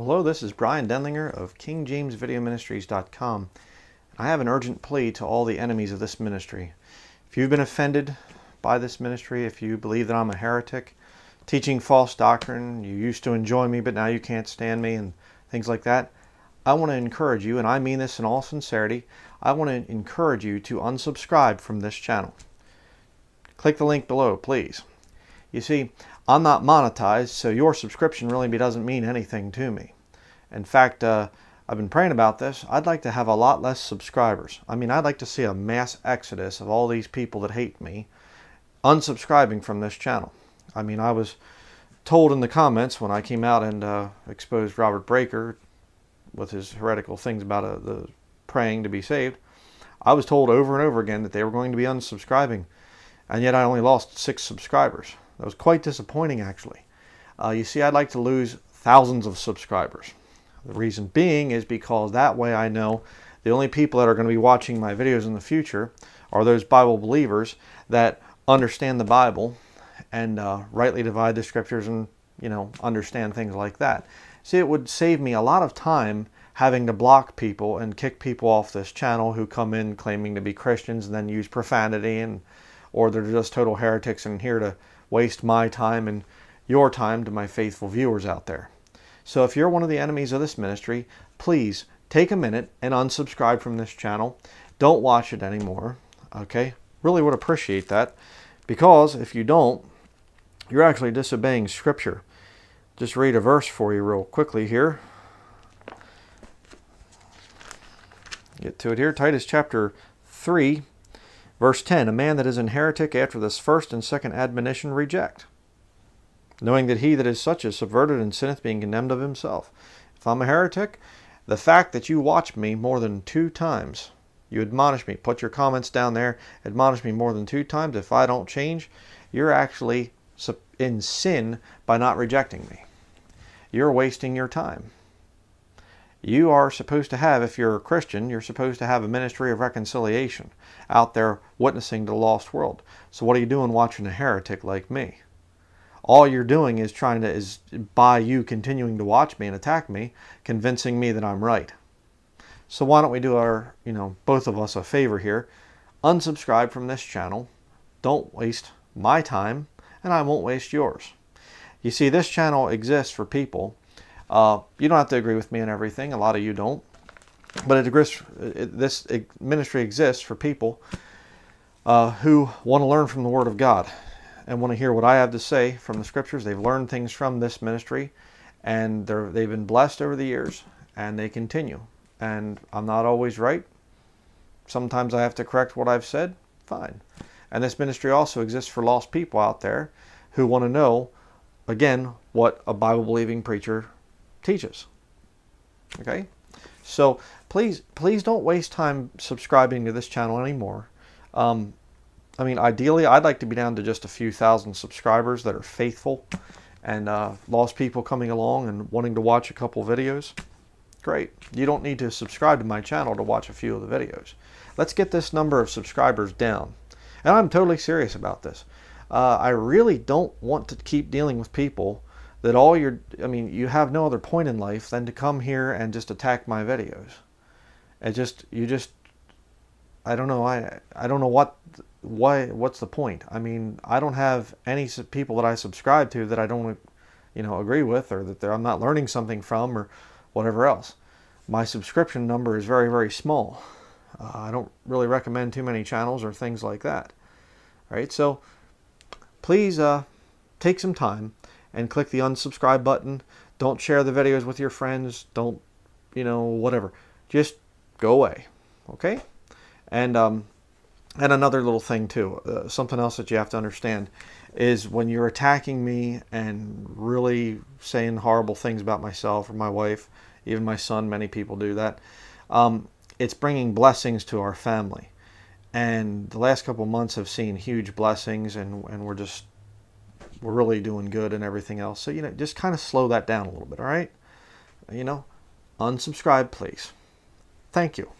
Hello, this is Bryan Denlinger of KingJamesVideoMinistries.com. I have an urgent plea to all the enemies of this ministry. If you've been offended by this ministry, if you believe that I'm a heretic, teaching false doctrine, you used to enjoy me but now you can't stand me, and things like that, I want to encourage you, and I mean this in all sincerity, I want to encourage you to unsubscribe from this channel. Click the link below, please. You see, I'm not monetized, so your subscription really doesn't mean anything to me. In fact, uh, I've been praying about this. I'd like to have a lot less subscribers. I mean, I'd like to see a mass exodus of all these people that hate me unsubscribing from this channel. I mean, I was told in the comments when I came out and uh, exposed Robert Breaker with his heretical things about uh, the praying to be saved, I was told over and over again that they were going to be unsubscribing, and yet I only lost six subscribers. That was quite disappointing, actually. Uh, you see, I'd like to lose thousands of subscribers. The reason being is because that way I know the only people that are going to be watching my videos in the future are those Bible believers that understand the Bible and uh, rightly divide the scriptures and, you know, understand things like that. See, it would save me a lot of time having to block people and kick people off this channel who come in claiming to be Christians and then use profanity and or they're just total heretics and here to waste my time and your time to my faithful viewers out there. So if you're one of the enemies of this ministry, please take a minute and unsubscribe from this channel. Don't watch it anymore. Okay? Really would appreciate that because if you don't, you're actually disobeying Scripture. Just read a verse for you real quickly here. Get to it here. Titus chapter 3, Verse 10 A man that is an heretic after this first and second admonition reject, knowing that he that is such is subverted and sinneth, being condemned of himself. If I'm a heretic, the fact that you watch me more than two times, you admonish me, put your comments down there, admonish me more than two times. If I don't change, you're actually in sin by not rejecting me. You're wasting your time you are supposed to have, if you're a Christian, you're supposed to have a ministry of reconciliation out there witnessing to the lost world. So what are you doing watching a heretic like me? All you're doing is trying to, is by you continuing to watch me and attack me, convincing me that I'm right. So why don't we do our, you know, both of us a favor here. Unsubscribe from this channel. Don't waste my time, and I won't waste yours. You see, this channel exists for people uh, you don't have to agree with me on everything. A lot of you don't. But it it, this ministry exists for people uh, who want to learn from the Word of God and want to hear what I have to say from the Scriptures. They've learned things from this ministry and they're, they've been blessed over the years and they continue. And I'm not always right. Sometimes I have to correct what I've said. Fine. And this ministry also exists for lost people out there who want to know, again, what a Bible believing preacher teaches. Okay? So please, please don't waste time subscribing to this channel anymore. Um, I mean, ideally, I'd like to be down to just a few thousand subscribers that are faithful and uh, lost people coming along and wanting to watch a couple videos. Great. You don't need to subscribe to my channel to watch a few of the videos. Let's get this number of subscribers down. And I'm totally serious about this. Uh, I really don't want to keep dealing with people that all your I mean you have no other point in life than to come here and just attack my videos. It just you just I don't know I I don't know what why what's the point? I mean I don't have any people that I subscribe to that I don't you know agree with or that I'm not learning something from or whatever else. My subscription number is very very small. Uh, I don't really recommend too many channels or things like that. Right? So please uh, take some time and click the unsubscribe button. Don't share the videos with your friends. Don't, you know, whatever. Just go away. Okay? And, um, and another little thing too, uh, something else that you have to understand is when you're attacking me and really saying horrible things about myself or my wife, even my son, many people do that. Um, it's bringing blessings to our family. And the last couple months have seen huge blessings, and, and we're just we're really doing good and everything else. So, you know, just kind of slow that down a little bit, all right? You know, unsubscribe, please. Thank you.